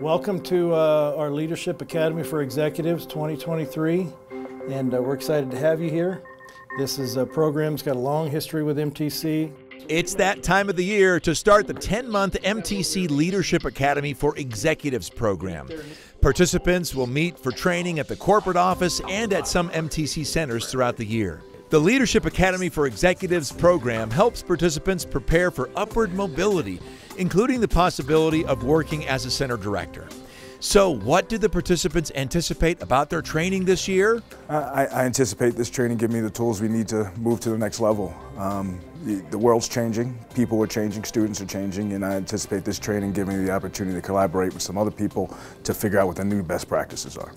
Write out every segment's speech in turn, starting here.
Welcome to uh, our Leadership Academy for Executives 2023, and uh, we're excited to have you here. This is a program that's got a long history with MTC. It's that time of the year to start the 10 month MTC Leadership Academy for Executives program. Participants will meet for training at the corporate office and at some MTC centers throughout the year. The Leadership Academy for Executives program helps participants prepare for upward mobility, including the possibility of working as a center director. So, what do the participants anticipate about their training this year? I, I anticipate this training giving me the tools we need to move to the next level. Um, the, the, world's changing, people are changing, students are changing, and I anticipate this training giving me the opportunity to collaborate with some other people to figure out what the new best practices are.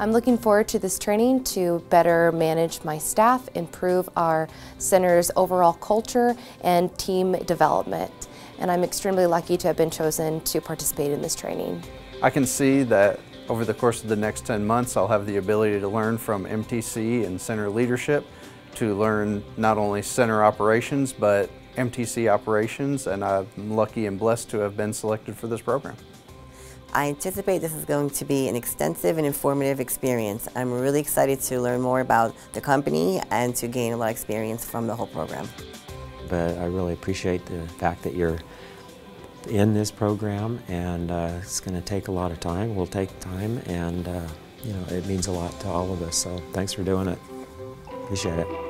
I'm looking forward to this training to better manage my staff, improve our center's overall culture and team development. And I'm extremely lucky to have been chosen to participate in this training. I can see that over the course of the next 10 months I'll have the ability to learn from MTC and center leadership, to learn not only center operations but MTC operations and I'm lucky and blessed to have been selected for this program. I anticipate this is going to be an extensive and informative experience. I'm really excited to learn more about the company and to gain a lot of experience from the whole program. But I really appreciate the fact that you're in this program and uh, it's going to take a lot of time. We'll take time and uh, you know it means a lot to all of us. So thanks for doing it. Appreciate it.